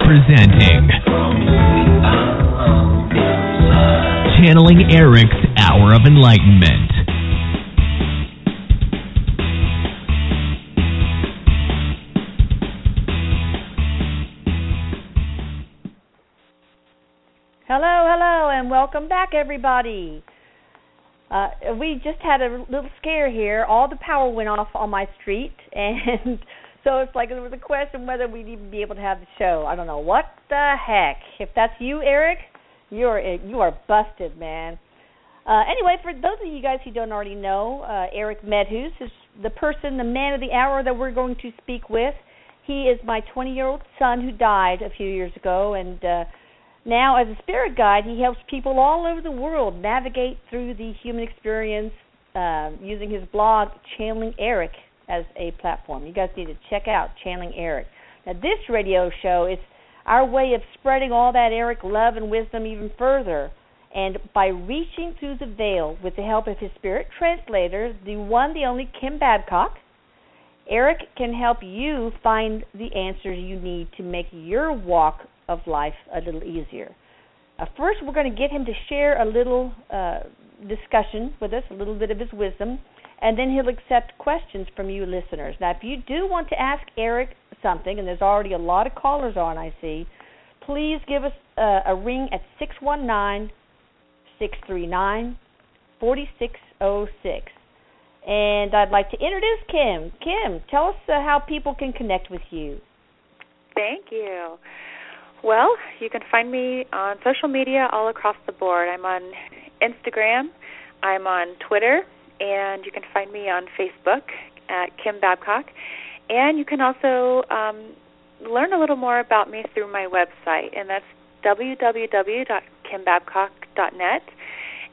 Presenting Channeling Erik's Hour of Enlightenment. Hello, hello, and welcome back, everybody. Uh, we just had a little scare here. All the power went off on my street, and so it's like there was a question whether we'd even be able to have the show. I don't know what the heck. If that's you, Erik, you're you are busted, man. Uh, anyway, for those of you guys who don't already know, uh, Erik Medhus is the person, the man of the hour that we're going to speak with. He is my 20-year-old son who died a few years ago, and uh, now as a spirit guide, he helps people all over the world navigate through the human experience uh, using his blog, Channeling Erik, as a platform. You guys need to check out Channeling Erik. Now, this radio show is our way of spreading all that Erik love and wisdom even further. And by reaching through the veil with the help of his spirit translator, the one, the only Kim Babcock, Erik can help you find the answers you need to make your walk of life a little easier. Uh, first, we're going to get him to share a little uh, discussion with us, a little bit of his wisdom, and then he'll accept questions from you listeners. Now, if you do want to ask Erik something, and there's already a lot of callers on, I see, please give us uh, a ring at 619 639 4606. And I'd like to introduce Kim. Kim, tell us uh, how people can connect with you. Thank you. Well, you can find me on social media all across the board. I'm on Instagram, I'm on Twitter, and you can find me on Facebook at Kim Babcock. And you can also um, learn a little more about me through my website, and that's www.kimbabcock.net.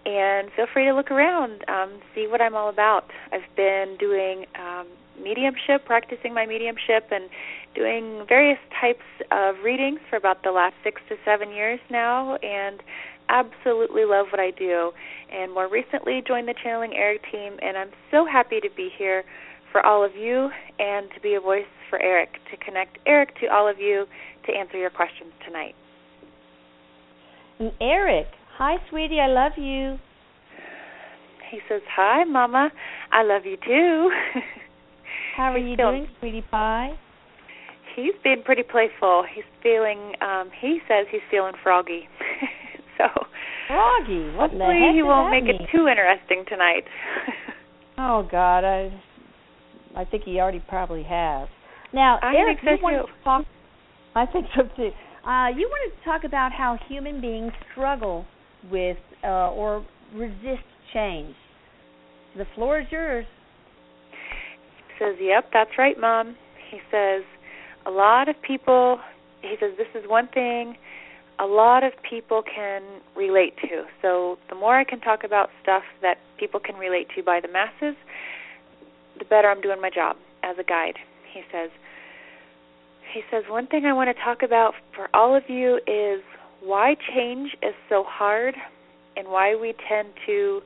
And feel free to look around, um, see what I'm all about. I've been doing um, mediumship, practicing my mediumship, and doing various types of readings for about the last six to seven years now, and absolutely love what I do. And more recently, joined the Channeling Erik team, and I'm so happy to be here for all of you and to be a voice for Erik, to connect Erik to all of you to answer your questions tonight. And Erik, hi, sweetie, I love you. He says, Hi, Mama, I love you too. How are you doing, sweetie pie? He's being pretty playful. He's feeling, um, he says he's feeling froggy. so, froggy? What hopefully the heck he won't mean? make it too interesting tonight. oh, God, I I think he already probably has. Now, I Erik, think so you too. to talk. I think so too. Uh, you wanted to talk about how human beings struggle with uh, or resist change. The floor is yours. He says, "Yep, that's right, Mom." He says, "A lot of people." He says, "This is one thing." A lot of people can relate to. So the more I can talk about stuff that people can relate to by the masses, the better I'm doing my job as a guide. He says, he says, one thing I want to talk about for all of you is why change is so hard and why we tend to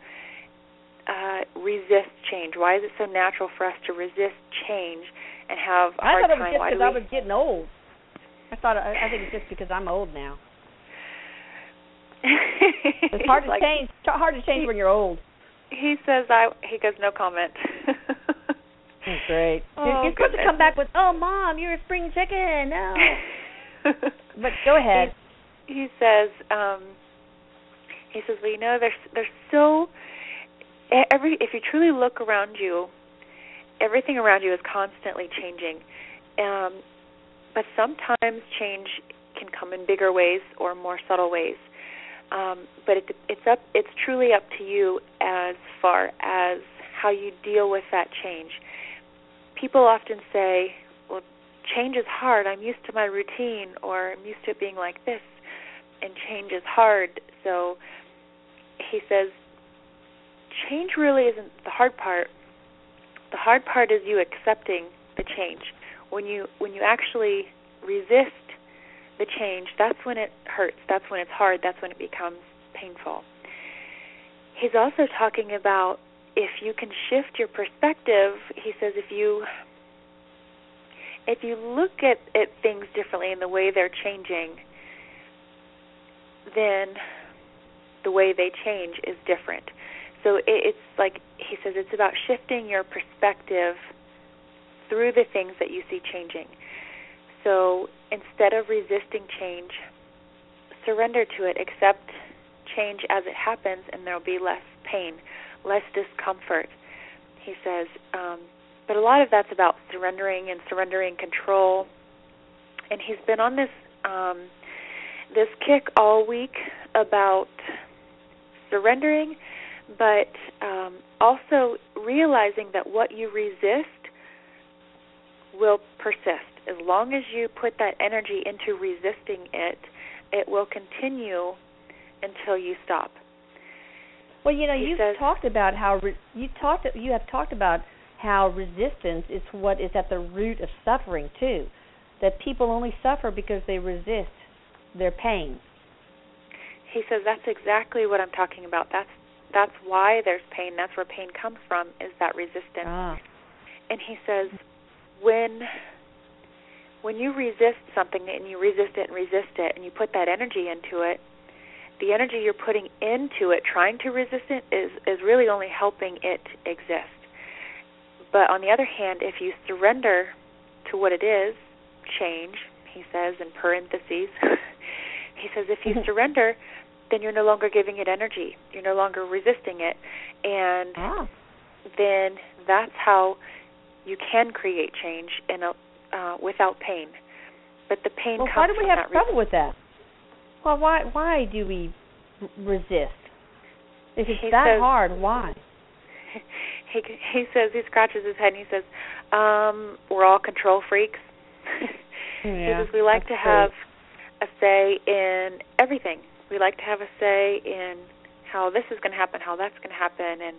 uh, resist change. Why is it so natural for us to resist change and have a I hard thought it was just because I was getting old. I thought I, I think it's just because I'm old now. It's hard to like, change. It's hard to change when you're old. He says I. He goes no comment. That's great. Oh, you're supposed to come back with, "Oh, mom, you're a spring chicken." No. but go ahead. He, he says, um, he says, well, you know, there's there's so every if you truly look around you, everything around you is constantly changing, um, but sometimes change can come in bigger ways or more subtle ways. Um, but it, it's up. It's truly up to you as far as how you deal with that change. People often say, "Well, change is hard. I'm used to my routine, or I'm used to it being like this, and change is hard." So he says, change really isn't the hard part. The hard part is you accepting the change. When you when you actually resist the change, that's when it hurts. That's when it's hard. That's when it becomes painful. He's also talking about if you can shift your perspective, he says if you if you look at, at things differently in the way they're changing, then the way they change is different. So it, it's like he says, it's about shifting your perspective through the things that you see changing. So instead of resisting change, surrender to it, accept change as it happens, and there'll be less pain, less discomfort. He says, um, but a lot of that's about surrendering and surrendering control. And he's been on this um, this kick all week about surrendering, but um, also realizing that what you resist will persist. As long as you put that energy into resisting it, it will continue until you stop. Well, you know, He you've says- talked about how re- you talked you have talked about how resistance is what is at the root of suffering too. That people only suffer because they resist their pain. He says that's exactly what I'm talking about. That's that's why there's pain. That's where pain comes from is that resistance. Ah. And he says when when you resist something and you resist it and resist it and you put that energy into it, the energy you're putting into it trying to resist it is is really only helping it exist. But on the other hand, if you surrender to what it is, change, he says in parentheses, he says if you surrender, then you're no longer giving it energy. You're no longer resisting it. And Ah. then that's how you can create change in a uh, without pain. But the pain Well, comes why do we have trouble with that? Well, why why do we resist? If it's He that says- hard, why? he he says he scratches his head and he says, um, "We're all control freaks." yeah, he says we like to true. have a say in everything. We like to have a say in how this is going to happen, how that's going to happen, and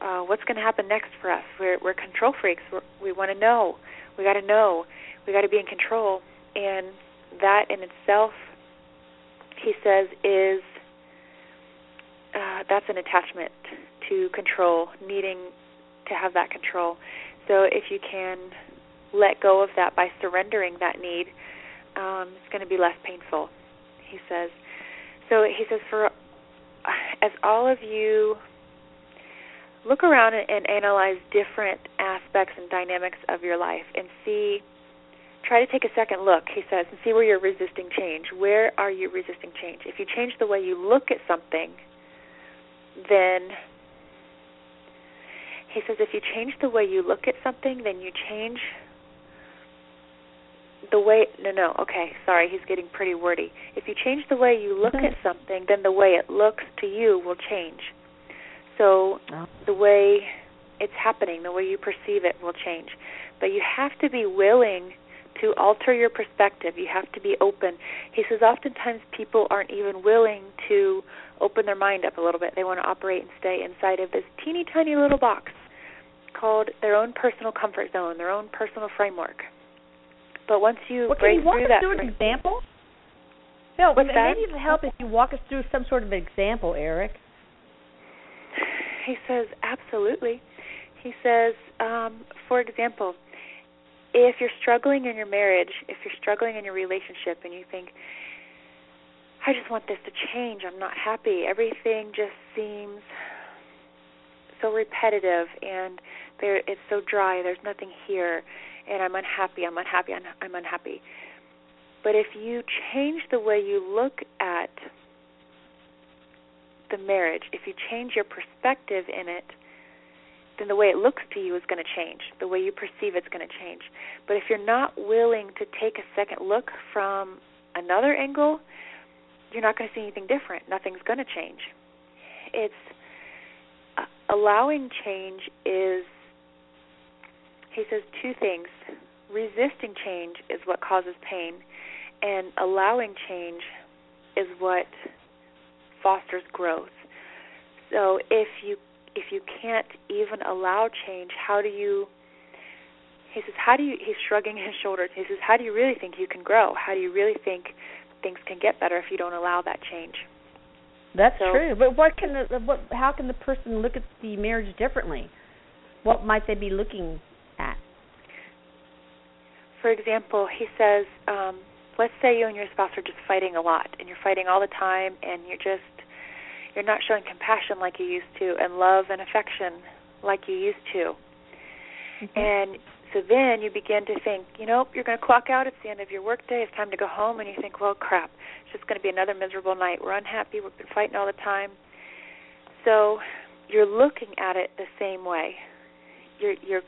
uh, what's going to happen next for us. We're we're control freaks. We're, we want to know. We got to know. We got to be in control, and that in itself, he says, is uh, that's an attachment to control, needing to have that control. So if you can let go of that by surrendering that need, um, it's going to be less painful. He says. So he says for as all of you look around and, and analyze different aspects and dynamics of your life and see try to take a second look he says and see where you're resisting change. Where are you resisting change? If you change the way you look at something then he says if you change the way you look at something then you change the way no no okay sorry he's getting pretty wordy. If you change the way you look at something then the way it looks to you will change so Oh. the way it's happening the way you perceive it will change but you have to be willing to alter your perspective you have to be open he says oftentimes people aren't even willing to open their mind up a little bit they want to operate and stay inside of this teeny tiny little box called their own personal comfort zone their own personal framework but once you Well, can break you walk through us that through an example? No, What's but that? maybe it'll help if you walk us through some sort of example, Erik. He says, absolutely. He says, um, for example, if you're struggling in your marriage, if you're struggling in your relationship, and you think, I just want this to change, I'm not happy, everything just seems so repetitive and there it's so dry, there's nothing here, and I'm unhappy, I'm unhappy, I'm, I'm unhappy. But if you change the way you look at the marriage, if you change your perspective in it, then the way it looks to you is going to change. The way you perceive it's going to change. But if you're not willing to take a second look from another angle, you're not going to see anything different. Nothing's going to change. It's uh, allowing change is he says two things. Resisting change is what causes pain, and allowing change is what fosters growth. So if you if you can't even allow change, how do you he says, how do you he's shrugging his shoulders. He says, How do you really think you can grow? How do you really think things can get better if you don't allow that change? That's So- true. But what can the what how can the person look at the marriage differently? What might they be looking at? for example, he says, um, let's say you and your spouse are just fighting a lot, and you're fighting all the time, and you're just you're not showing compassion like you used to, and love and affection like you used to. Mm-hmm. And so then you begin to think, you know, you're going to clock out. It's the end of your workday. It's time to go home, and you think, well, crap, it's just going to be another miserable night. We're unhappy. We've been fighting all the time. So you're looking at it the same way. You're you're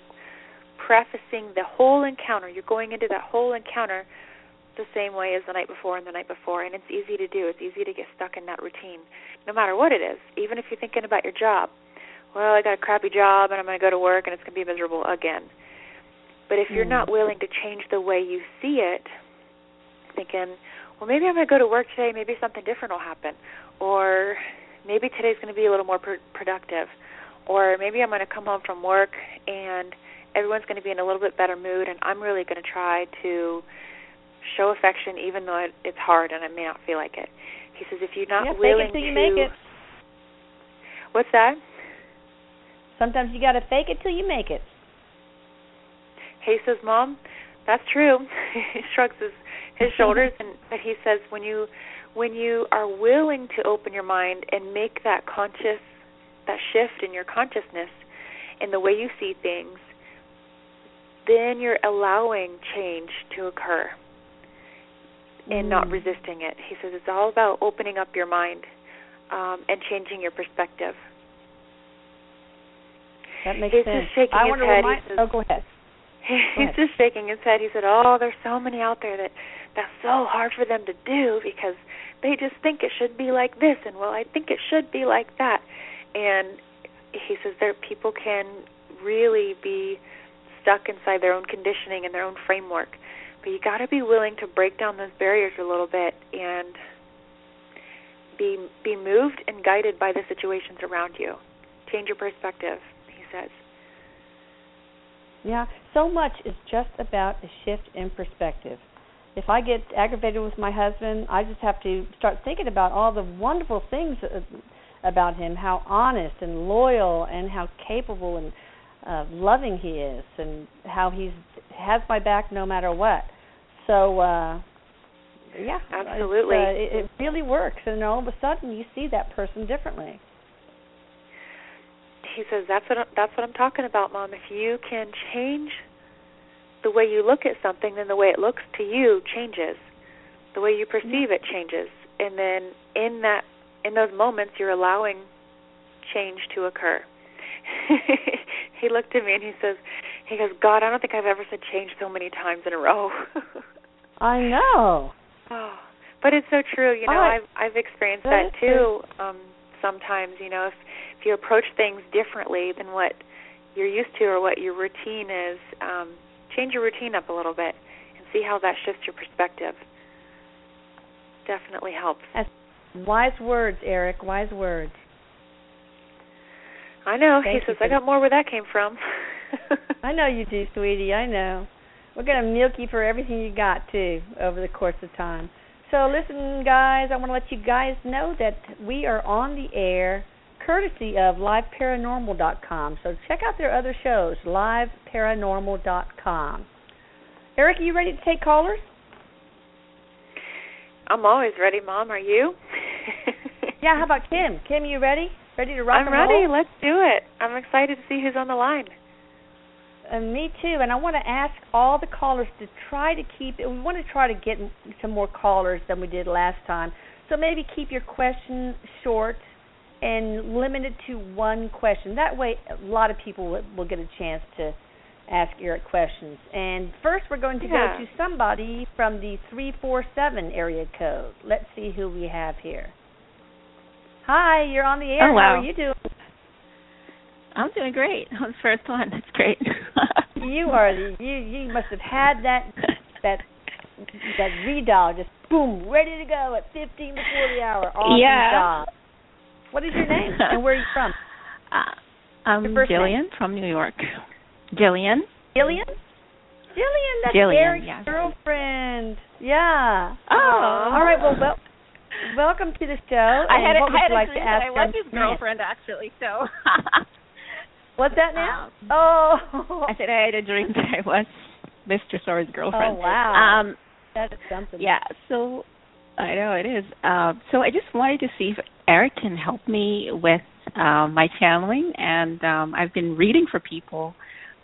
prefacing the whole encounter. You're going into that whole encounter the same way as the night before and the night before, and it's easy to do. It's easy to get stuck in that routine, no matter what it is. Even if you're thinking about your job, well, I got a crappy job and I'm going to go to work and it's going to be miserable again. But if you're mm. not willing to change the way you see it, thinking, well, maybe I'm going to go to work today, maybe something different will happen, or maybe today's going to be a little more pr- productive, or maybe I'm going to come home from work and everyone's going to be in a little bit better mood, and I'm really going to try to show affection even though it, it's hard and I may not feel like it. He says if you're not yeah, willing fake it till to you make it. What's that? Sometimes you got to fake it till you make it. He says, "Mom, that's true." he shrugs his his shoulders, and but he says, "When you when you are willing to open your mind and make that conscious that shift in your consciousness in the way you see things, then you're allowing change to occur and mm. not resisting it. He says it's all about opening up your mind um, and changing your perspective. That makes He's sense. just shaking I his head. Remind, says, oh, go ahead. He's just shaking his head. He said, "Oh, there's so many out there that that's so hard for them to do because they just think it should be like this, and well, I think it should be like that." And he says there people can really be stuck inside their own conditioning and their own framework. But you got to be willing to break down those barriers a little bit and be be moved and guided by the situations around you. Change your perspective, he says. Yeah, so much is just about a shift in perspective. If I get aggravated with my husband, I just have to start thinking about all the wonderful things about him, how honest and loyal and how capable and uh, loving he is, and how he's has my back no matter what. So, uh, yeah, absolutely, uh, it, it really works, and all of a sudden you see that person differently. He says that's what that's what I'm talking about, Mom. If you can change the way you look at something, then the way it looks to you changes. The way you perceive it changes, and then in that in those moments, you're allowing change to occur. he looked at me and he says, he goes, God, I don't think I've ever said change so many times in a row. I know. Oh, but it's so true. You know, I, I've I've experienced that, that too. Um, sometimes, you know, if if you approach things differently than what you're used to or what your routine is, um, change your routine up a little bit and see how that shifts your perspective. Definitely helps. That's wise words, Erik. Wise words. I know. Thank he says, "I got more where that came from." I know you do, sweetie. I know. We're going to milk you for everything you got, too, over the course of time. So, listen, guys, I want to let you guys know that we are on the air courtesy of liveparanormal.com. So, check out their other shows, liveparanormal.com. Erik, are you ready to take callers? I'm always ready, Mom. Are you? yeah, how about Kim? Kim, you ready? Ready to rock I'm and ready. roll? Let's do it. I'm excited to see who's on the line. And me too. And I want to ask all the callers to try to keep it. We want to try to get some more callers than we did last time. So maybe keep your question short and limit it to one question. That way, a lot of people will, will get a chance to ask Erik questions. And first, we're going to yeah. go to somebody from the 347 area code. Let's see who we have here. Hi, you're on the air. Oh, wow. How are you doing? I'm doing great. On the first one, that's great. you are you you must have had that that that redial just boom ready to go at 15 before the hour. Awesome yeah. job. What is your name and where are you from? Uh, I'm Jillian name? from New York. Jillian. Jillian. Jillian, that's Jillian, yeah. girlfriend. Yeah. Oh. All right. Well, well welcome to the show. I had, what I had like a to dream ask that I was his girlfriend, actually. So. What's that now? Um, oh. I said I had a dream that I was Mr. Soares' girlfriend. Oh wow. Um, that is something. yeah. So I know it is. Um, so I just wanted to see if Erik can help me with uh, my channeling, and um, I've been reading for people,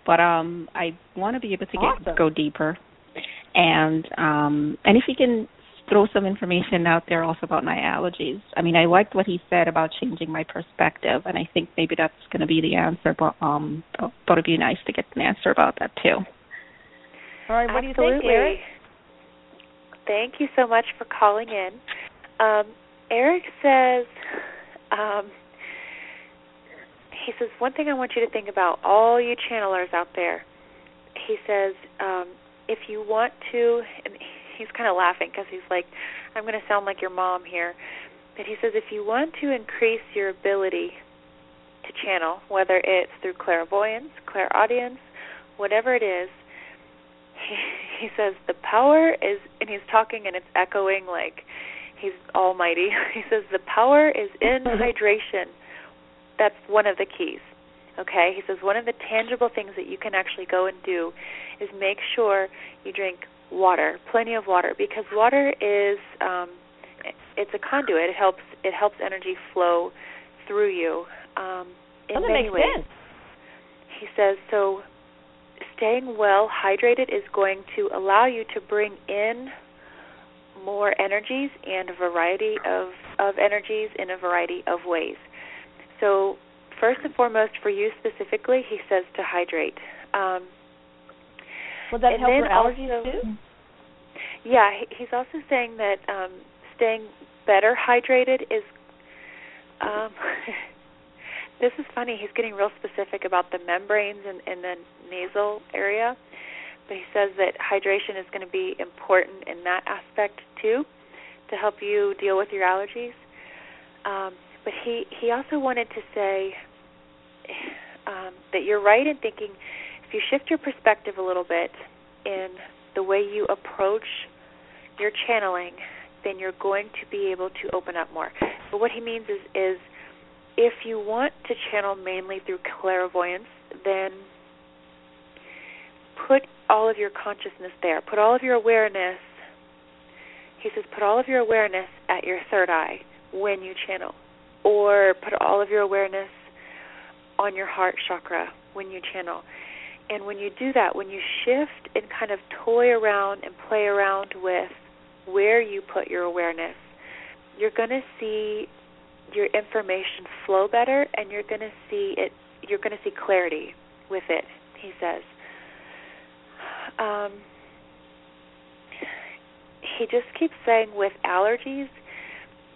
but um, I want to be able to get Awesome. go deeper, and um, and if he can throw some information out there also about my allergies. I mean, I liked what he said about changing my perspective, and I think maybe that's going to be the answer. But um, thought it'd be nice to get an answer about that too. All right. What Absolutely. do you think, Erik? Thank you so much for calling in. Um, Erik says, um, he says, one thing I want you to think about, all you channelers out there. He says, um, if you want to, and he's kind of laughing because he's like, I'm going to sound like your mom here. But he says, if you want to increase your ability to channel, whether it's through clairvoyance, clairaudience, whatever it is, he, he says the power is, and he's talking and it's echoing like he's almighty. He says the power is in hydration. That's one of the keys. Okay? He says one of the tangible things that you can actually go and do is make sure you drink water, plenty of water, because water is um, it's a conduit. It helps it helps energy flow through you um, in Well, many makes ways. sense. He says so. Staying well hydrated is going to allow you to bring in more energies and a variety of of energies in a variety of ways. So first and foremost, for you specifically, he says to hydrate. Um, Will that And help your allergies also- too? yeah, he's also saying that um, staying better hydrated is. Um, this is funny. He's getting real specific about the membranes and, and the nasal area, but he says that hydration is going to be important in that aspect too, to help you deal with your allergies. Um, but he he also wanted to say um, that you're right in thinking you shift your perspective a little bit in the way you approach your channeling, then you're going to be able to open up more. But what he means is is if you want to channel mainly through clairvoyance, then put all of your consciousness there. Put all of your awareness. He says put all of your awareness at your third eye when you channel or put all of your awareness on your heart chakra when you channel. And when you do that, when you shift and kind of toy around and play around with where you put your awareness, you're going to see your information flow better and you're going to see it you're going to see clarity with it, he says. Um, he just keeps saying with allergies,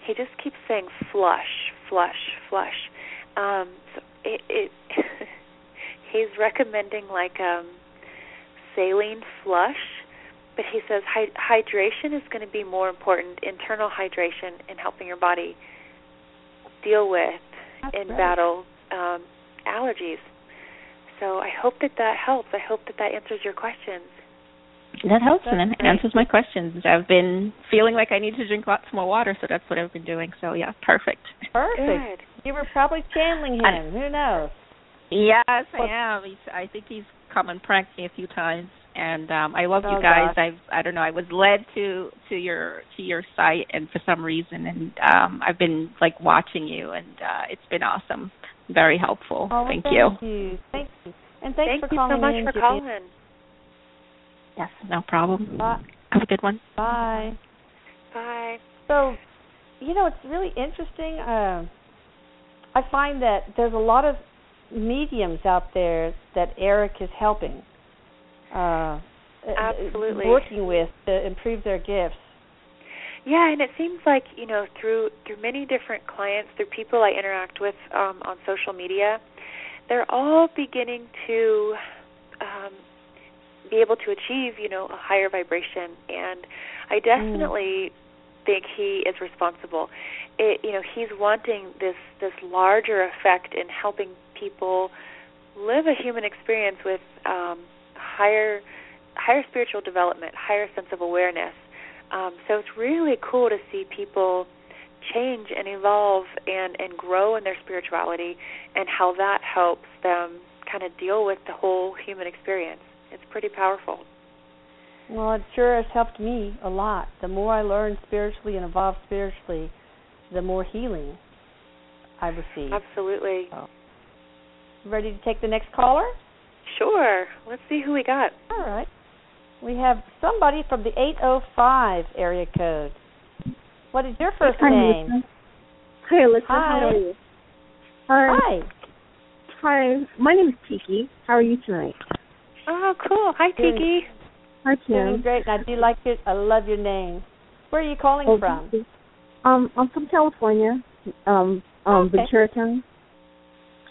he just keeps saying flush, flush, flush. Um, so it, it he's recommending like um saline flush, but he says hy- hydration is going to be more important, internal hydration in helping your body deal with That's in great. battle um, allergies. So I hope that that helps. I hope that that answers your questions. That helps That's and it great. answers my questions. I've been feeling like I need to drink lots more water, so that's what I've been doing. So yeah, perfect. Perfect. Good. You were probably channeling him. I- Who knows? Yes, I am. He's, I think he's come and pranked me a few times, and um I love Oh, you guys. gosh. I've I don't know. I was led to to your to your site, and for some reason, and um I've been like watching you, and uh it's been awesome. Very helpful. Oh, thank, thank you. you. Thank you. And thanks Thank for you calling so much in, for Judy. calling. Yes, no problem. Bye. Have a good one. Bye. Bye. So, you know, it's really interesting. Uh, I find that there's a lot of mediums out there that Erik is helping, uh, Absolutely. working with to improve their gifts. Yeah, and it seems like you know through through many different clients, through people I interact with um, on social media, they're all beginning to um, be able to achieve you know a higher vibration, and I definitely think he is responsible. It, you know, he's wanting this this larger effect in helping people live a human experience with um, higher higher spiritual development, higher sense of awareness. Um, so it's really cool to see people change and evolve and and grow in their spirituality, and how that helps them kind of deal with the whole human experience. It's pretty powerful. Well, it sure has helped me a lot. The more I learn spiritually and evolve spiritually, the more healing I receive. Absolutely. So, ready to take the next caller? Sure. Let's see who we got. All right. We have somebody from the 805 area code. What is your first Hi, name? Elisa. Hi, Elisa. Hi. How are you? Hi. Hi. Hi. My name is Tiki. How are you tonight? Oh, cool. Hi, Good. Tiki. Hi, Doing Kim. great. And I do like it. I love your name. Where are you calling Oh, from? thank you. Um, I'm from California. Um, um, Okay. Ventura County.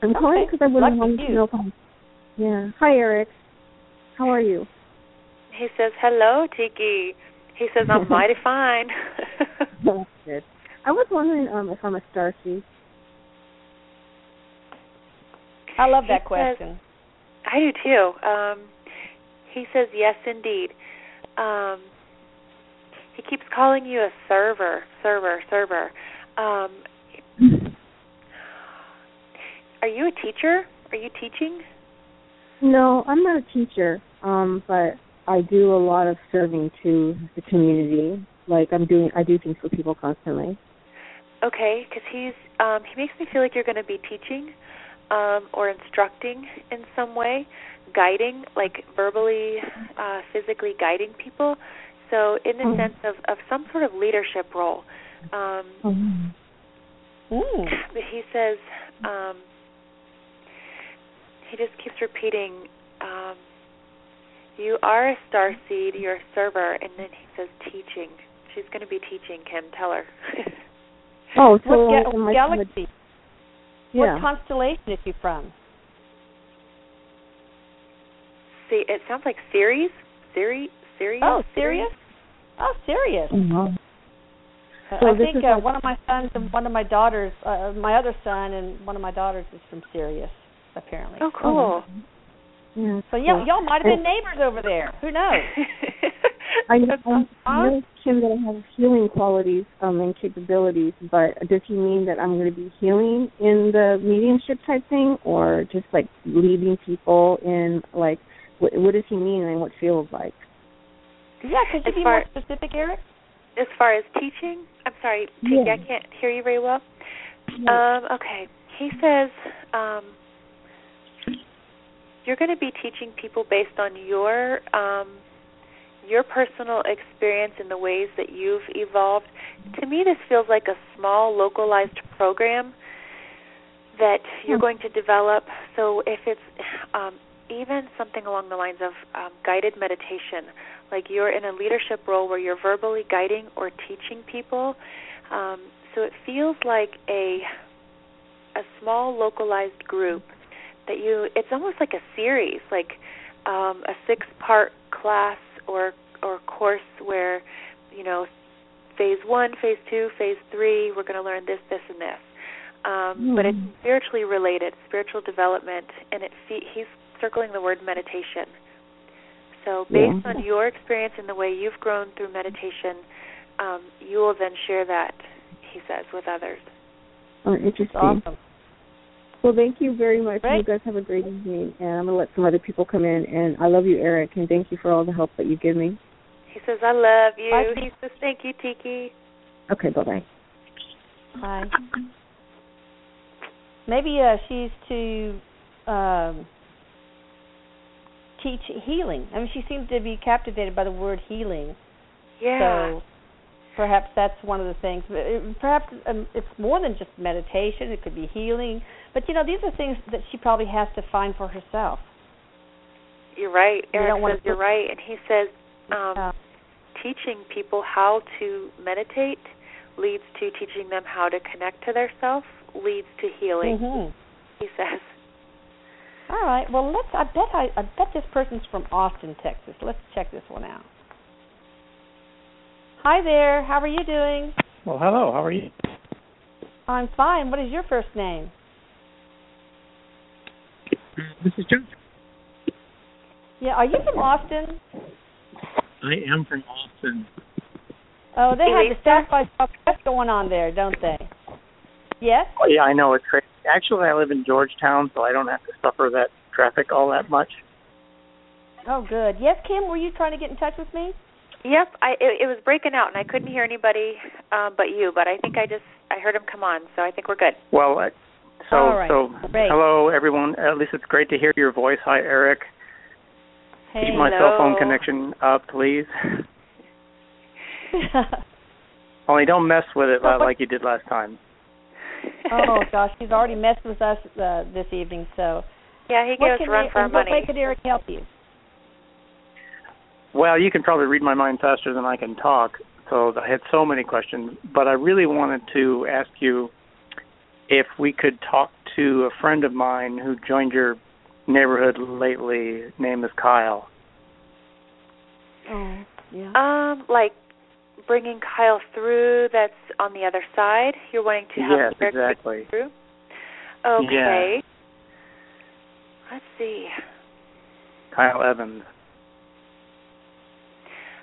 I'm calling Okay. because I really Lucky wanted to know. If yeah. Hi, Erik. How are you? He says, "Hello, Tiki." He says, "I'm mighty fine." That's good. I was wondering um if I'm a star seed. I love He that says- question. I do too. Um, he says, "Yes, indeed." Um, he keeps calling you a server, server, server. Um, are you a teacher? Are you teaching? No, I'm not a teacher. Um, but I do a lot of serving to the community. Like I'm doing, I do things for people constantly. Okay, because he's um, he makes me feel like you're going to be teaching um, or instructing in some way, guiding, like verbally, uh, physically guiding people. So in the Mhm. sense of of some sort of leadership role. Um, Oh. Mm. but he says um, he just keeps repeating. Um, you are a star seed. You're a server, and then he says teaching. She's going to be teaching. Kim, tell her. Oh, so what ga- am I- galaxy? Yeah. What constellation is she from? See, it sounds like series, Siri, Sirius. Oh, Sirius? Oh, Sirius. Mhm. Uh, So I this think is uh, like- one of my sons and one of my daughters, uh, my other son and one of my daughters is from Sirius, apparently. Oh, cool. Yeah. So y'all, cool. y'all might have been neighbors over there. Who knows? I know, That's I know Kim that I have healing qualities um, and capabilities, but does he mean that I'm going to be healing in the mediumship type thing, or just like leading people in like what, what does he mean and what feels like? Yeah, could you As be far- more specific, Erik? As far as teaching, I'm sorry, Tiki, Yeah. I can't hear you very well. Yeah. Um, okay. He says um, you're going to be teaching people based on your um, your personal experience and the ways that you've evolved. To me, this feels like a small, localized program that you're Hmm. going to develop. So if it's um, even something along the lines of um, guided meditation, like you're in a leadership role where you're verbally guiding or teaching people. Um, so it feels like a a small localized group that you it's almost like a series like um a six part class or or course where you know phase 1 phase 2 phase 3 we're going to learn this this and this um but it's Mhm. spiritually related spiritual development and it he's circling the word meditation so based Yeah. on your experience and the way you've grown through meditation um you will then share that he says with others Oh, interesting. Awesome. Well, thank you very much. Great. You guys have a great evening, and I'm gonna let some other people come in. And I love you, Erik, and thank you for all the help that you give me. He says, I love you. Bye, Tiki. he says, thank you, Tiki. Okay, bye bye. Hi. Maybe uh, she's to um, teach healing. I mean, she seems to be captivated by the word healing. Yeah. So perhaps that's one of the things. Perhaps um, it's more than just meditation. It could be healing. But you know, these are things that she probably has to find for herself. you're right. Erik wanna says you're right. And he says, um, Uh, teaching people how to meditate leads to teaching them how to connect to their self, leads to healing, mhm. he says. All right. Well, let's. I bet. I, I bet this person's from Austin, Texas. Let's check this one out. Hi there. How are you doing? Well, hello. How are you? I'm fine. What is your first name? This is John. Yeah. Are you from Austin? I am from Austin. Oh, they have the Elisa? South by Southwest going on there, don't they? Yes. Oh, yeah, I know it's crazy. Actually, I live in Georgetown, so I don't have to suffer that traffic all that much. Oh, good. Yes, Kim, were you trying to get in touch with me? Yep, I it, it was breaking out and I couldn't hear anybody um, but you. But I think I just I heard him come on, so I think we're good. Well, uh, so All right. so Great. hello everyone. At least it's great to hear your voice. Hi, Erik. Hey. Keep my cell phone connection up, please. Only don't mess with it like you did last time. oh gosh, he's already messed with us uh, this evening. So Yeah, he what gave us can a run we- for our in what way money. could Erik help you? Well, you can probably read my mind faster than I can talk. So I had so many questions, but I really wanted to ask you if we could talk to a friend of mine who joined your neighborhood lately. Name is Kyle. Oh, yeah. Um, like bringing Kyle through. That's on the other side. You're wanting to have yes, Erik bring exactly. through. Okay. Let's see. Kyle Evans.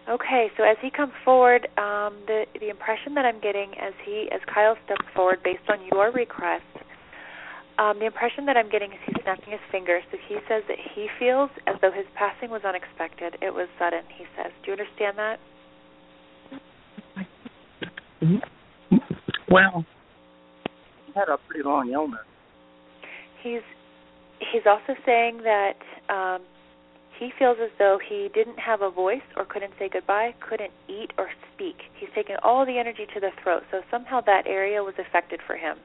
Okay, so as he comes forward, um, the the impression that I'm getting as he as Kyle steps forward, based on your request, um, the impression that I'm getting is he's snapping his fingers. So he says that he feels as though his passing was unexpected. It was sudden. He says, "Do you understand that?" Well, he had a pretty long illness. He's he's also saying that um, he feels as though he didn't have a voice or couldn't say goodbye, couldn't eat or speak. He's taken all the energy to the throat, so somehow that area was affected for him.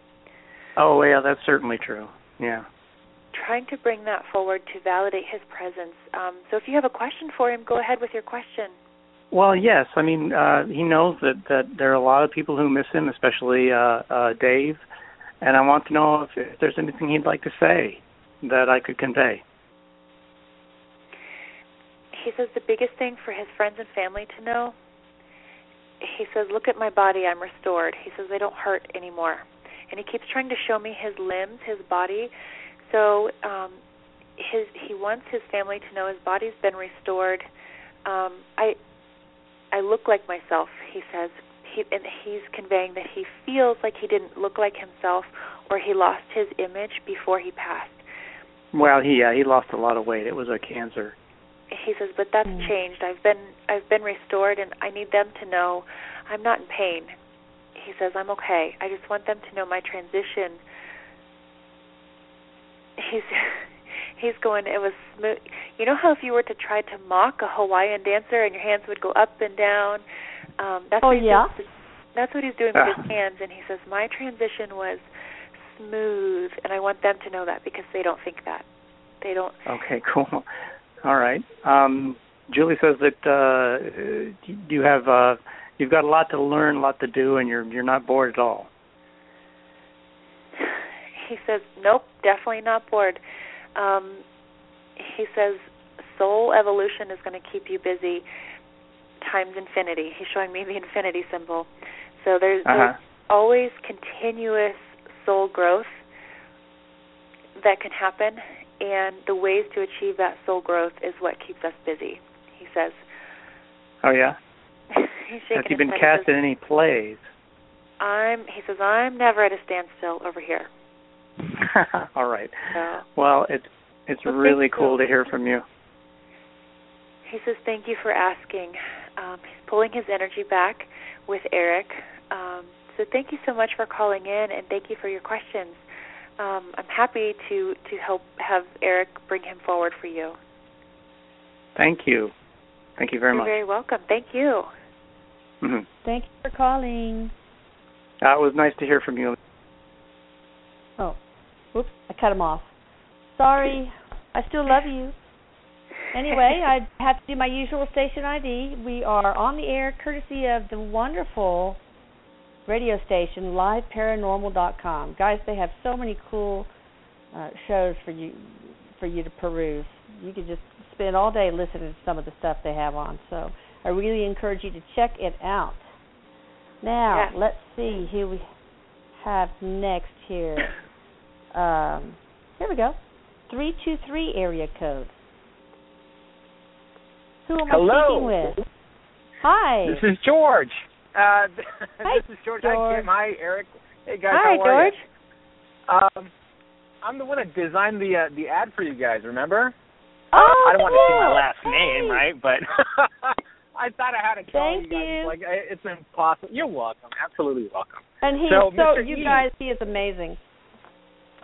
Oh, yeah, that's certainly true. Yeah. Trying to bring that forward to validate his presence. Um, so if you have a question for him, go ahead with your question. Well, yes. I mean, uh, he knows that that there are a lot of people who miss him, especially uh, uh, Dave. And I want to know if, if there's anything he'd like to say that I could convey. He says the biggest thing for his friends and family to know. He says, "Look at my body. I'm restored." He says, "I don't hurt anymore." And he keeps trying to show me his limbs, his body. So um, his he wants his family to know his body's been restored. Um, I I look like myself. He says he and he's conveying that he feels like he didn't look like himself, or he lost his image before he passed. Well, he yeah, he lost a lot of weight. It was a cancer. He says but that's Mm. changed. I've been i've been restored and i need them to know i'm not in pain. He says i'm okay. I just want them to know my transition. He's he's going it was smooth. You know how if you were to try to mock a hawaiian dancer and your hands would go up and down? Um that's Oh, what he's yeah? doing, that's what he's doing with Ah. his hands. And he says my transition was smooth and i want them to know that because they don't think that. They don't Okay, cool. All right. Um, Julie says that uh, you have uh, you've got a lot to learn, a lot to do, and you're you're not bored at all. he says, "Nope, definitely not bored." Um, he says, "Soul evolution is going to keep you busy times infinity." He's showing me the infinity symbol. So there's, Uh-huh. there's always continuous soul growth that can happen, and the ways to achieve that soul growth is what keeps us busy. He says. Oh yeah. He's shaking Have you his been cast says, in any plays? I'm. He says I'm never at a standstill over here. all right. So Well, it's it's Well, really cool to hear from you. He says, "Thank you for asking." Um, he's pulling his energy back with Erik. Um, so thank you so much for calling in, and thank you for your questions. Um, I'm happy to to help have Erik bring him forward for you. Thank you. Thank you very much. You're very welcome. Thank you. hmm Thank you for calling. Uh, it was nice to hear from you. Oh, whoops, I cut him off. Sorry, I still love you. Anyway, I have to do my usual station ID. We are on the air courtesy of the wonderful radio station liveparanormal.com. Guys, they have so many cool uh, shows for you for you to peruse. You could just spend all day listening to some of the stuff they have on. So I really encourage you to check it out. Now, Yes. let's see who we have next here. Um, here we go. 323 area code. Who am I Hello. speaking with? Hi. This is George. Uh, Hi, this is George. George. Hi, Kim. Hi, Erik. Hey guys, Hi, how are George. you? Um, I'm the one that designed the uh, the ad for you guys. Remember? Oh, I don't want to say my last name, right? But I thought I had to tell Thank you guys. you. Like I- it's impossible. You're welcome. Absolutely welcome. And he So, so, you E. guys, he is amazing.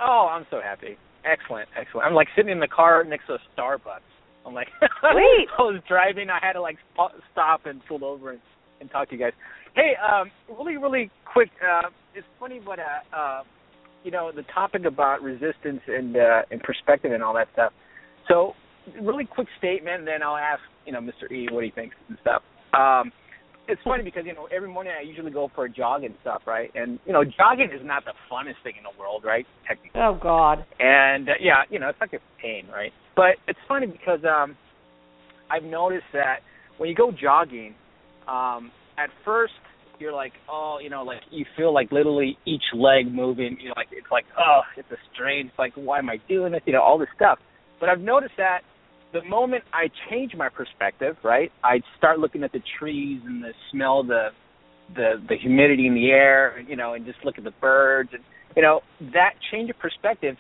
Oh, I'm so happy. Excellent, excellent. I'm like sitting in the car next to a Starbucks. I'm like, Wait. I was driving. I had to like stop and pull over and, and talk to you guys. Hey, um, really, really quick. Uh, it's funny, but uh, uh, you know, the topic about resistance and uh, and perspective and all that stuff. So, really quick statement, and then I'll ask you know Mr. E what he thinks and stuff. Um, it's funny because you know every morning I usually go for a jog and stuff, right? And you know, jogging is not the funnest thing in the world, right? Technically. Oh God. And uh, yeah, you know, it's like a pain, right? But it's funny because um I've noticed that when you go jogging, um, at first you're like, oh, you know, like you feel like literally each leg moving, you know, like it's like, oh, it's a strain. It's like, why am I doing this? You know, all this stuff. But I've noticed that the moment I change my perspective, right, I start looking at the trees and the smell the the the humidity in the air, you know, and just look at the birds and you know, that change of perspective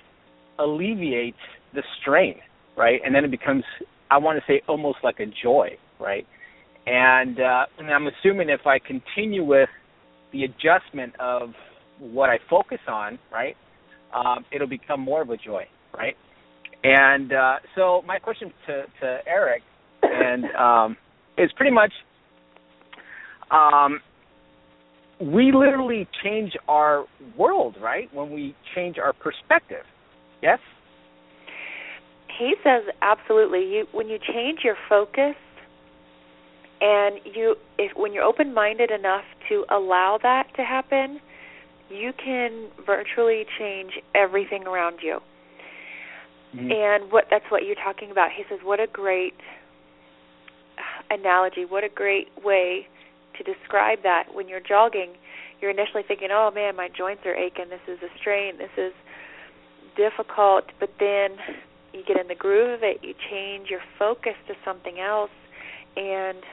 alleviates the strain, right? And then it becomes I want to say almost like a joy, right? And uh and I'm assuming if I continue with the adjustment of what I focus on, right, um, it'll become more of a joy, right? And uh, so my question to, to Erik and um, is pretty much um, we literally change our world, right? When we change our perspective. Yes? He says absolutely. You when you change your focus and you if when you're open-minded enough to allow that to happen, you can virtually change everything around you. Mm-hmm. And what that's what you're talking about. He says what a great analogy, what a great way to describe that when you're jogging, you're initially thinking, "Oh man, my joints are aching. This is a strain. This is difficult." But then you get in the groove of it, you change your focus to something else, and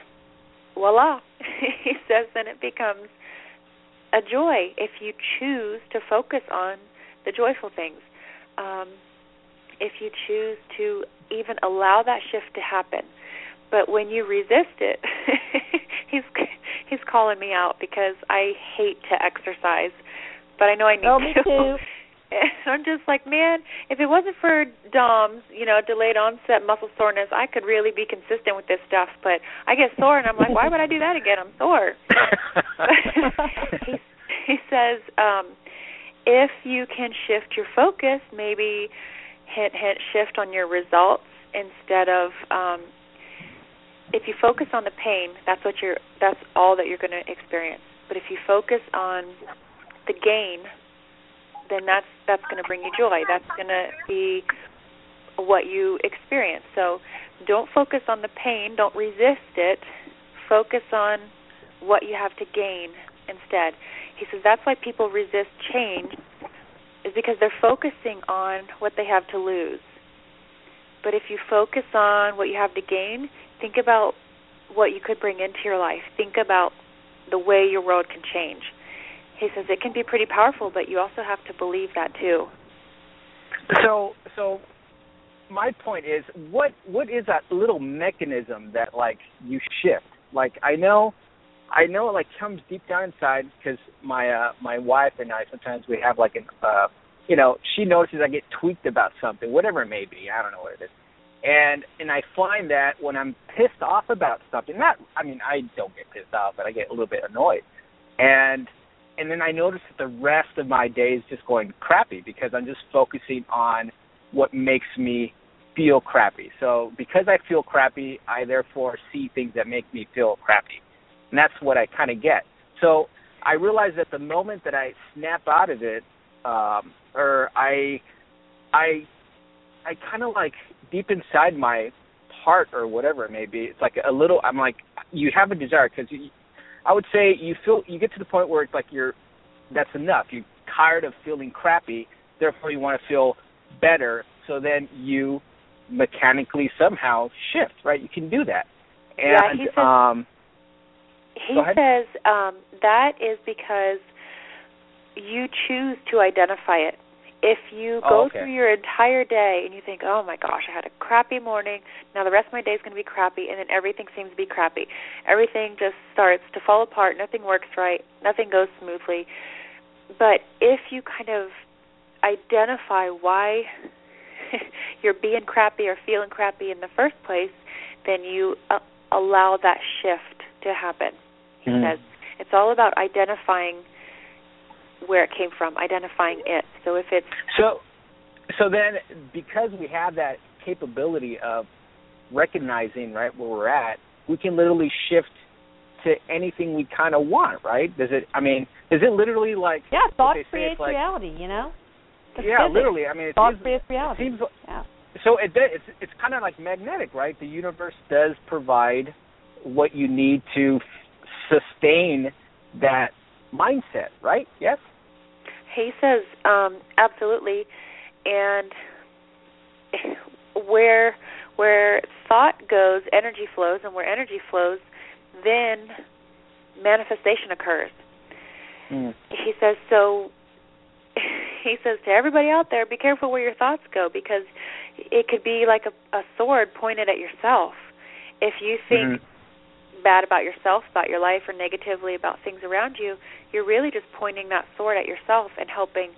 voila, he says then it becomes a joy if you choose to focus on the joyful things. Um, if you choose to even allow that shift to happen. But when you resist it, he's he's calling me out because I hate to exercise, but I know I need Oh, me to. too. And I'm just like, man, if it wasn't for DOMS, you know, delayed onset muscle soreness, I could really be consistent with this stuff. But I get sore, and I'm like, why would I do that again? I'm sore. he, he says, um, if you can shift your focus, maybe hint, hint, shift on your results instead of um, if you focus on the pain, that's what you're. That's all that you're going to experience. But if you focus on the gain, then that's that's going to bring you joy. That's going to be what you experience. So don't focus on the pain. Don't resist it. Focus on what you have to gain instead. He says that's why people resist change is because they're focusing on what they have to lose. But if you focus on what you have to gain, think about what you could bring into your life. Think about the way your world can change. He says it can be pretty powerful, but you also have to believe that too. So, so my point is, what what is that little mechanism that like you shift? Like I know, I know it like comes deep down inside because my uh my wife and I sometimes we have like an uh you know she notices I get tweaked about something, whatever it may be. I don't know what it is. And and I find that when I'm pissed off about something, not I mean I don't get pissed off, but I get a little bit annoyed. And and then I notice that the rest of my day is just going crappy because I'm just focusing on what makes me feel crappy. So because I feel crappy, I therefore see things that make me feel crappy. And that's what I kind of get. So I realize that the moment that I snap out of it, um, or I, I, I kind of like deep inside my heart or whatever it may be, it's like a little. I'm like, you have a desire because you, I would say you feel you get to the point where it's like you're that's enough. You're tired of feeling crappy, therefore you want to feel better. So then you mechanically somehow shift, right? You can do that. And Yeah, he says- um He says um, that is because you choose to identify it. If you Oh, go okay. through your entire day and you think, "Oh my gosh, I had a crappy morning. Now the rest of my day is going to be crappy," and then everything seems to be crappy. Everything just starts to fall apart. Nothing works right. Nothing goes smoothly. But if you kind of identify why you're being crappy or feeling crappy in the first place, then you uh, allow that shift to happen. Mhm. says it's all about identifying where it came from, identifying it. So if it's So, so then because we have that capability of recognizing right where we're at, we can literally shift to anything we kind of want, right? Does it? I mean, is it literally like? Yeah, what thought they say creates like, reality. You know. It's Yeah, physics. literally. I mean, it Thought seems, creates it reality. seems yeah. so. It it's it's kind of like magnetic, right? The universe does provide what you need to f- sustain that mindset, right? Yes. He says um, absolutely, and where where thought goes, energy flows, and where energy flows, then manifestation occurs. Mm. He says so. He says to everybody out there, be careful where your thoughts go because it could be like a, a sword pointed at yourself. If you think Mhm. Bad about yourself, about your life, or negatively about things around you, you're really just pointing that sword at yourself and helping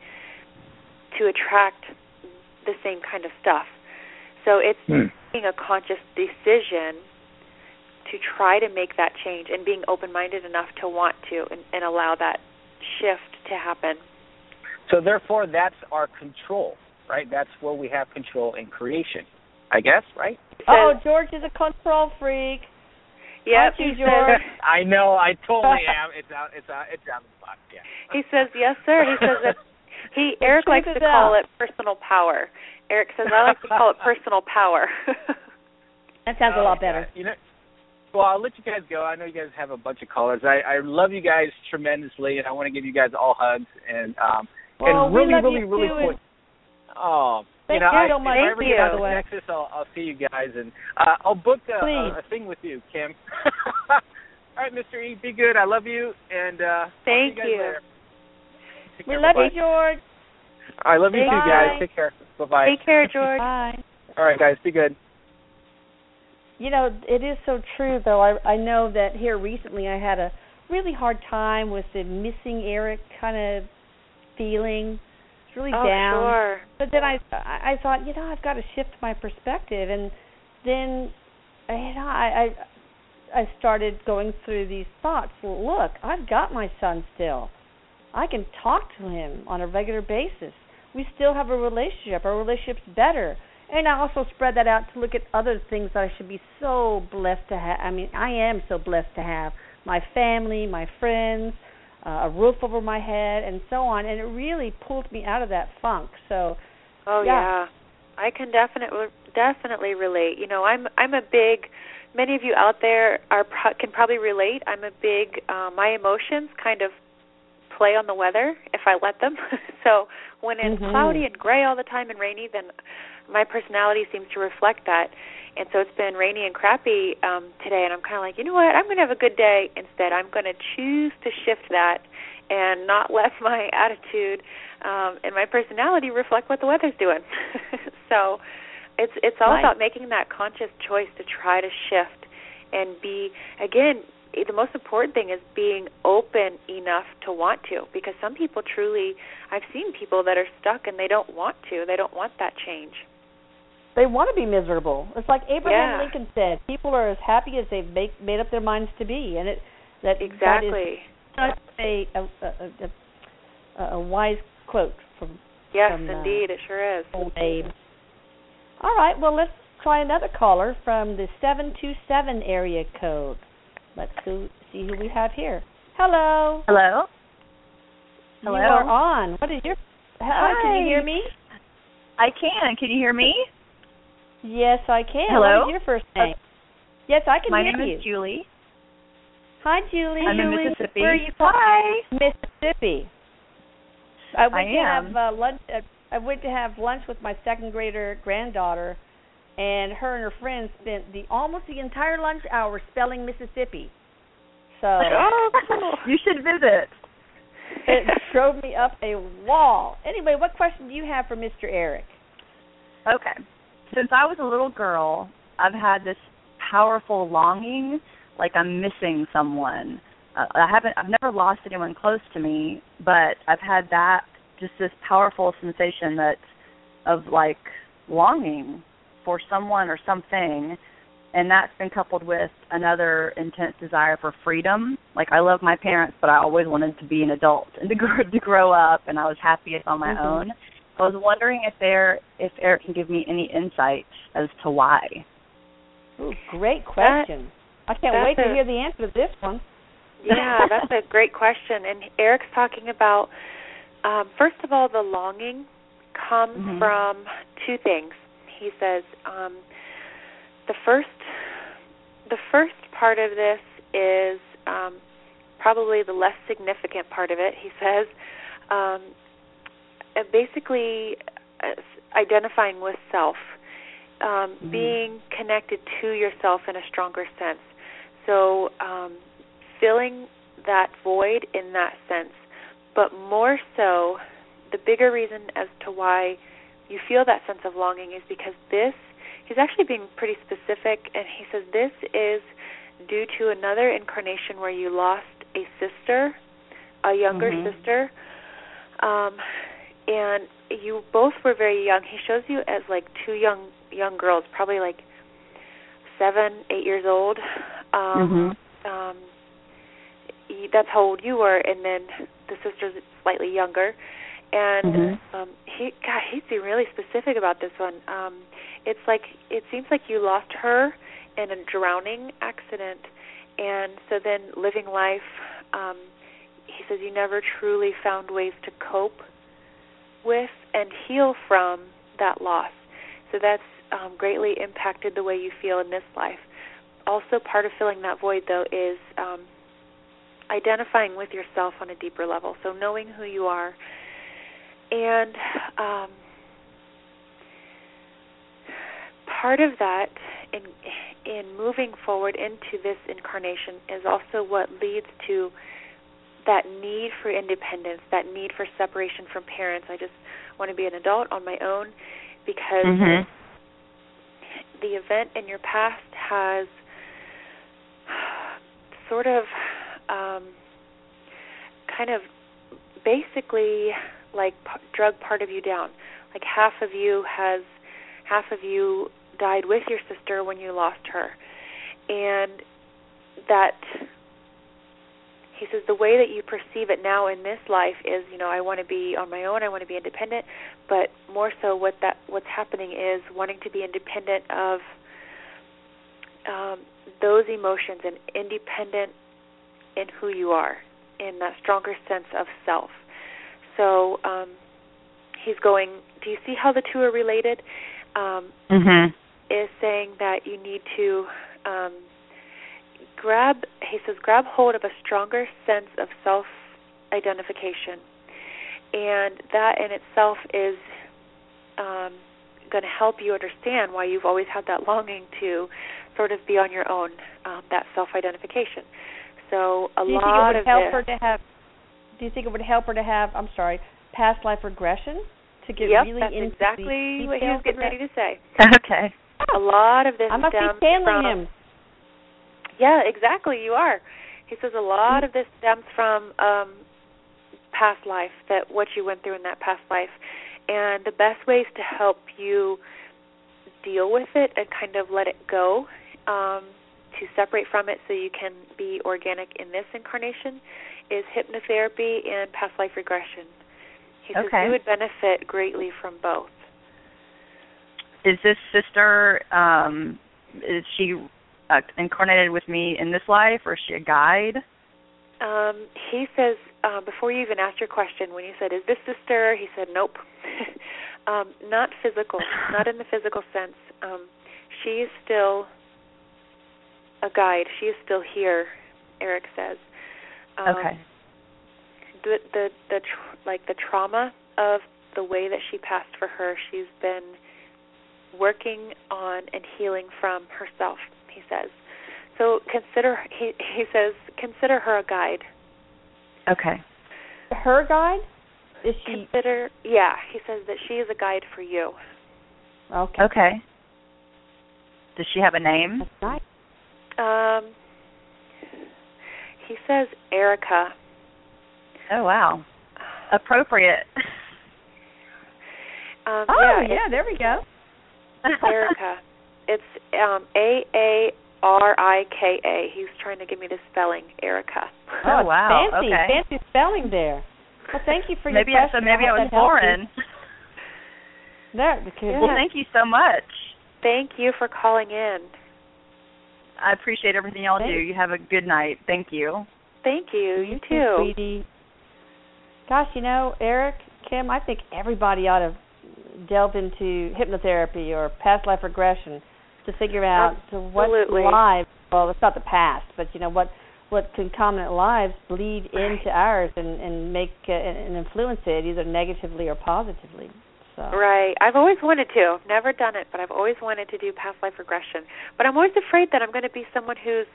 to attract the same kind of stuff. So it's hmm. making a conscious decision to try to make that change and being open minded enough to want to and, and allow that shift to happen. So therefore, that's our control, right? That's where we have control in creation, I guess, right? Oh, George is a control freak. Yep, Aren't you, he George? says I know, I totally am. It's out, it's out, it's out of the box. Yeah. he says yes sir. He says that he The Erik truth likes is to call it personal power. Erik says I like to call it personal power. That sounds a Oh, lot better. God. You know, well, I'll let you guys go. I know you guys have a bunch of callers. I, I love you guys tremendously, and I want to give you guys all hugs and um Well, and we really, really, really too, quick. Oh, Thank you know, you I, so much. if I ever get out to Texas, I'll, I'll see you guys, and uh, I'll book a, a, a thing with you, Kim. all right, Mr. E, be good. I love you, and uh, Thank you. you. Guys later. Take We love Bye-bye. you, George. I love you too, Bye. guys. Take care. Bye bye. Take care, George. Bye. All right, guys. Be good. You know, it is so true though. I I know that here recently I had a really hard time with the missing Erik kind of feeling. Really oh, down. sure. But then I I I thought, you know, I've got to shift my perspective and then you know, I I I started going through these thoughts. Well, look, I've got my son still. I can talk to him on a regular basis. We still have a relationship. Our relationship's better. And I also spread that out to look at other things that I should be so blessed to have. I mean, I am so blessed to have my family, my friends, uh, a roof over my head, and so on. And it really pulled me out of that funk. So, Oh Yeah. yeah. I can definitely definitely relate. You know, I'm I'm a big many of you out there are pro- can probably relate. I'm a big uh, my emotions kind of play on the weather if I let them. so when it's Mhm. cloudy and gray all the time and rainy, then my personality seems to reflect that. And so it's been rainy and crappy um today and I'm kind of like, "You know what? I'm going to have a good day instead. I'm going to choose to shift that and not let my attitude um and my personality reflect what the weather's doing." so it's it's all about making that conscious choice to try to shift and be again the most important thing is being open enough to want to because some people truly I've seen people that are stuck and they don't want to. They don't want that change. They want to be miserable. It's like Abraham Yeah. Lincoln said, people are as happy as they've make, made up their minds to be. And it that Exactly. that is such a a, a, a, a wise quote from yes, from, uh, indeed, it sure is. old Abe. All right, well let's try another caller from the seven two seven area code. Let's go see who we have here. Hello. Hello. Hello. You are on. What is your? Hi. Can you hear me? I can. Can you hear me? Yes, I can. Hello? What is your first name? yes, I can My hear name you. is Julie. Hi, Julie. I'm in Mississippi. Where are you from? Hi. Mississippi. I went I to am. have uh, lunch. Uh, I went to have lunch with my second grader granddaughter, and her and her friends spent the almost the entire lunch hour spelling Mississippi. So Oh, cool. You should visit. it drove me up a wall. Anyway, what question do you have for Mr. Erik? Okay. Since I was a little girl, I've had this powerful longing, like I'm missing someone. Uh, I haven't, I've never lost anyone close to me, but I've had that just this powerful sensation that of like longing for someone or something and that's been coupled with another intense desire for freedom. Like I love my parents, but I always wanted to be an adult and to grow to grow up, and I was happiest on my mm-hmm. own. I was wondering if there if Erik can give me any insight as to why. Ooh, great question. That, I can't wait a, to hear the answer to this one. Yeah, that's a great question. And Erik's talking about um, first of all, the longing comes mm-hmm. from two things. He says um, the first the first part of this is um, probably the less significant part of it. He says um, basically uh, identifying with self, um, mm-hmm. being connected to yourself in a stronger sense. So um, filling that void in that sense, but more so, the bigger reason as to why you feel that sense of longing is because this he's actually being pretty specific, and he says this is due to another incarnation where you lost a sister, a younger mm-hmm. sister, um, and you both were very young. He shows you as like two young young girls, probably like seven, eight years old. Um, mm-hmm. um, that's how old you were, and then the sister's slightly younger. And mm-hmm. um, he, God, he's being really specific about this one. Um, it's like it seems like you lost her in a drowning accident, and so then living life. Um, he says you never truly found ways to cope with and heal from that loss. So that's um, greatly impacted the way you feel in this life. Also, part of filling that void, though, is um, identifying with yourself on a deeper level. So knowing who you are, and um, part of that in in moving forward into this incarnation is also what leads to that need for independence, that need for separation from parents. I just want to be an adult on my own because mm-hmm. the event in your past has sort of um, kind of basically like p- drug part of you down. Like half of you has half of you died with your sister when you lost her. And that he says the way that you perceive it now in this life is, you know, I want to be on my own, I want to be independent, but more so what that what's happening is wanting to be independent of um those emotions and independent in who you are, in that stronger sense of self. So um, he's going. Do you see how the two are related? Um, mm-hmm. Is saying that you need to um, grab. He says grab hold of a stronger sense of self identification, and that in itself is um, going to help you understand why you've always had that longing to sort of be on your own. Um, that self identification. So a do you lot think it would of help this, her to have? Do you think it would help her to have? I'm sorry, past life regression to get yep, really that's into exactly the what he was getting details ready to say. Okay. A lot of this I must be stems channeling from. him. Yeah, exactly. You are. He says a lot of this stems from um past life that what you went through in that past life, and the best ways to help you deal with it and kind of let it go um, to separate from it so you can be organic in this incarnation is hypnotherapy and past life regression. He says okay. you would benefit greatly from both. Is this sister um is she uh, incarnated with me in this life or is she a guide? Um, he says uh, before you even asked your question, when you said, "Is this sister?" He said, "Nope, um, not physical, not in the physical sense. Um, she is still a guide. She is still here." Erik says. Um, okay. The the the tr- like the trauma of the way that she passed for her, she's been working on and healing from herself. He says. So consider he he says consider her a guide. Okay. her guide? Is she consider? Yeah, he says that she is a guide for you. okay? Okay. Does she have a name? Um, he says Erica. Oh wow. Appropriate. Um, Oh yeah, yeah, there we go. Erica. It's um A A R I K A. He's trying to give me the spelling, Erica. Oh, wow, Fancy, okay. fancy spelling there. Well, thank you for maybe your I, so question. maybe I hope was that helped you. foreign. There, because Well, thank you so much. Thank you for calling in. I appreciate everything y'all do. You have a good night. Thank you. Thank you. You, You too. sweetie. Gosh, you know, Erik, Kim, I think everybody ought to delve into hypnotherapy or past life regression to figure out to what lives. Well, it's not the past, but you know what what concomitant lives bleed into ours and and make uh, and influence it either negatively or positively. So Right. I've always wanted to. I've never done it, but I've always wanted to do past life regression. But I'm always afraid that I'm going to be someone who's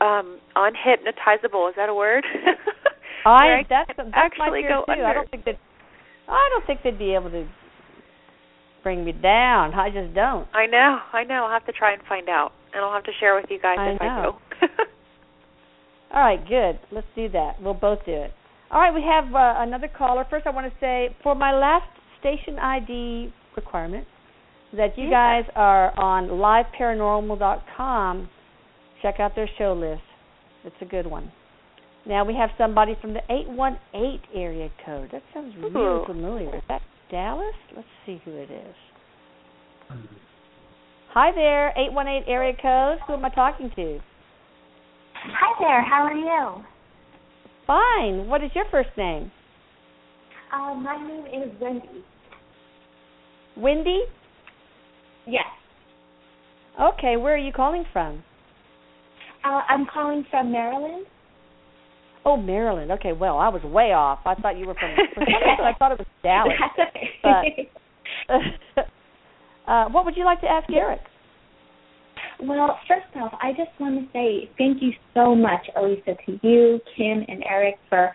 um unhypnotizable. Is that a word? Where I that's that's actually go too. I don't think that I don't think they'd be able to bring me down. I just don't. I know. I know. I'll have to try and find out, and I'll have to share with you guys I if I know. do. All right, good. Let's do that. We'll both do it. All right, we have uh, another caller. First, I want to say for my last station ID requirement that you Yeah. guys are on liveparanormal.com. Check out their show list. It's a good one. Now we have somebody from the 818 area code. That sounds really Ooh. familiar. That Dallas? Let's see who it is. Hi there, 818 area code. Who am I talking to? Hi there, how are you? Fine. What is your first name? Uh, my name is Wendy. Wendy? Yes. Okay, where are you calling from? Uh, I'm calling from Maryland. Oh, Maryland. Okay, well, I was way off. I thought you were from. For some reason, I thought it was Dallas. That's okay. uh, what would you like to ask Erik? well, first off, I just want to say thank you so much, Elisa, to you, Kim, and Erik for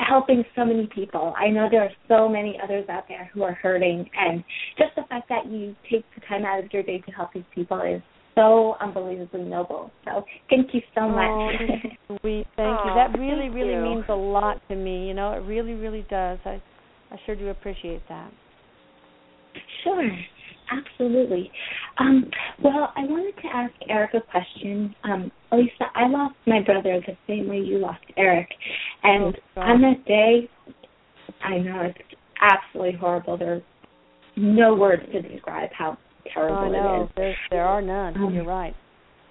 helping so many people. I know there are so many others out there who are hurting, and just the fact that you take the time out of your day to help these people is so unbelievably noble. So thank you so Oh, much. you're sweet. Thank you. That really, really you. means a lot to me. You know, it really, really does. I, I sure do appreciate that. Sure, absolutely. Um, well, I wanted to ask Erik a question. Um, Lisa, I lost my brother the same way you lost Erik, and Oh, on that day, I know it's absolutely horrible. There's no words to describe how terrible I it know. is. There are none. Um, You're right.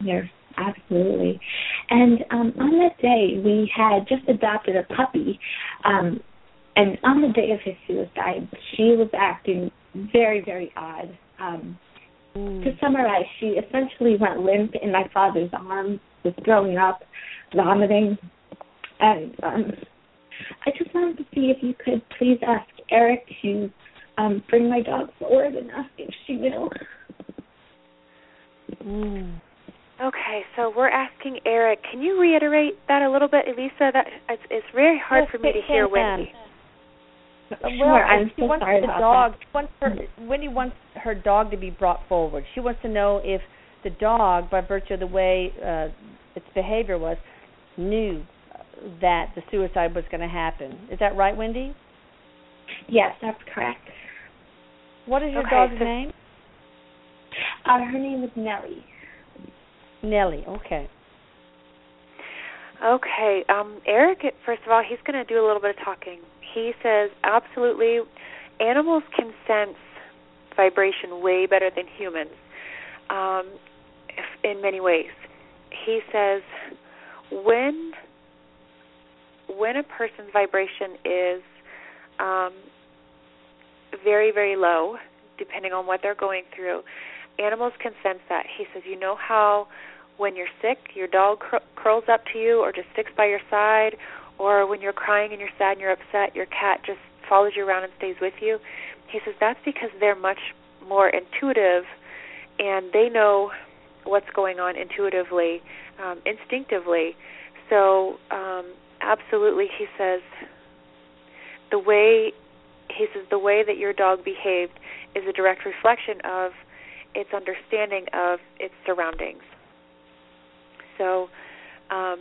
Yes, absolutely. And um on that day we had just adopted a puppy. Um and on the day of his suicide she was acting very, very odd. Um Mm. to summarize, she essentially went limp in my father's arms, was throwing up, vomiting, and um, I just wanted to see if you could please ask Erik to um, bring my dog forward and ask if she knew. Mm. Okay, so we're asking Erik. Can you reiterate that a little bit, Elisa? That it's, it's very hard Yes, for me to hear can. Wendy. Well, Sure, I'm she so wants sorry the about dog. that. She wants her. Wendy wants her dog to be brought forward. She wants to know if the dog, by virtue of the way uh, its behavior was, knew that the suicide was going to happen. Is that right, Wendy? Yes, that's correct. What is your Okay, dog's so- name? Uh, her name is Nellie. Nellie. Okay. Okay, um, Erik. First of all, he's going to do a little bit of talking. He says absolutely, animals can sense vibration way better than humans, um, if- in many ways. He says when when a person's vibration is um, very very low, depending on what they're going through, animals can sense that. He says, you know how when you're sick, your dog cr- curls up to you or just sticks by your side, or when you're crying and you're sad and you're upset, your cat just follows you around and stays with you. He says that's because they're much more intuitive and they know what's going on intuitively, um, instinctively. So, um, absolutely, he says the way he says the way that your dog behaved is a direct reflection of its understanding of its surroundings. So um,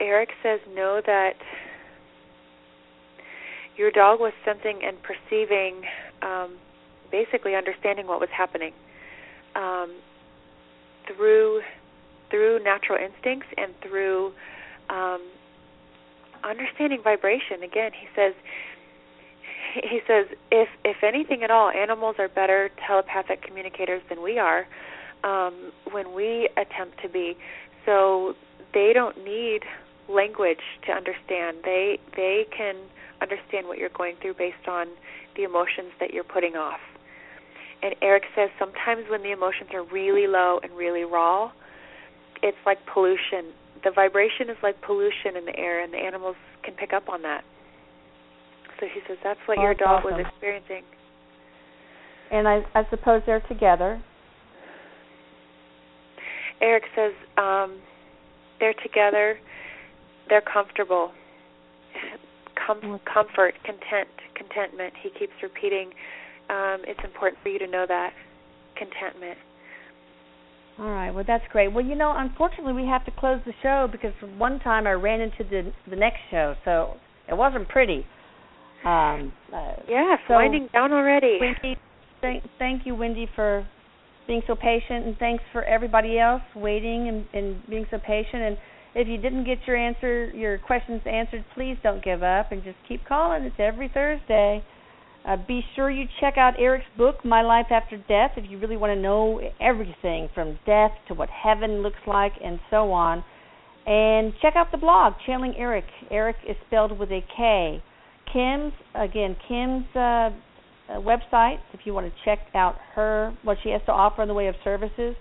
Erik says know that your dog was sensing and perceiving, um, basically understanding what was happening um, through through natural instincts and through um, understanding vibration. Again, he says he says if if anything at all, animals are better telepathic communicators than we are um, when we attempt to be. So they don't need language to understand. They they can understand what you're going through based on the emotions that you're putting off. And Erik says sometimes when the emotions are really low and really raw, it's like pollution. The vibration is like pollution in the air, and the animals can pick up on that. So he says that's what oh, your dog awesome. was experiencing. And I, I suppose they're together. Erik says um, they're together. They're comfortable. Com- comfort, content, contentment. He keeps repeating. Um, it's important for you to know that contentment. All right. Well, that's great. Well, you know, unfortunately, we have to close the show because one time I ran into the the next show, so it wasn't pretty. Um, uh, yeah, so winding down already. Wendy, thank, thank you, Wendy, for being so patient, and thanks for everybody else waiting and, and being so patient. And if you didn't get your answer, your questions answered, please don't give up and just keep calling. It's every Thursday. Uh, be sure you check out Erik's book, My Life After Death, if you really want to know everything from death to what heaven looks like and so on. And check out the blog, Channeling Erik. Erik is spelled with a K. Kim's, again, Kim's uh, uh, website, if you want to check out her, what she has to offer in the way of services,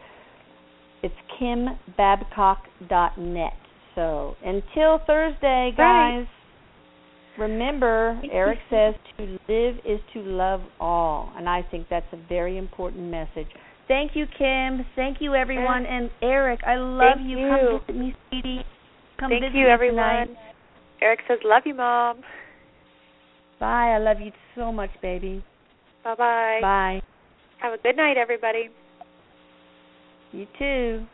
it's kimbabcock.net. So until Thursday, guys. Right. Remember, Erik says to live is to love all, and I think that's a very important message. Thank you, Kim. Thank you, everyone, and Erik. I love you. you. Come visit me, sweetie. Come Thank visit you, me everyone. tonight. Erik says, "Love you, mom." Bye. I love you so much, baby. Bye bye. Bye. Have a good night, everybody. You too.